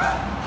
Right.